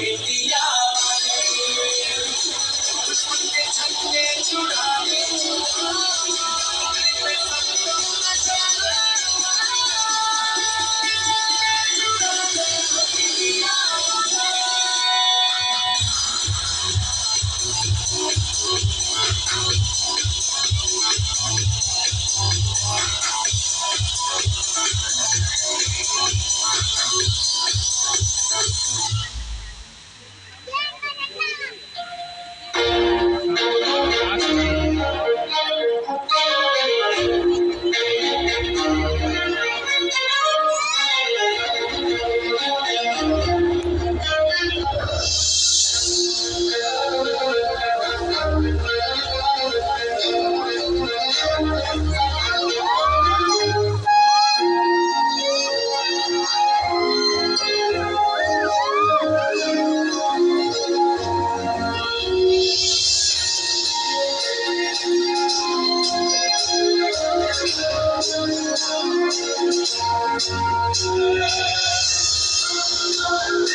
between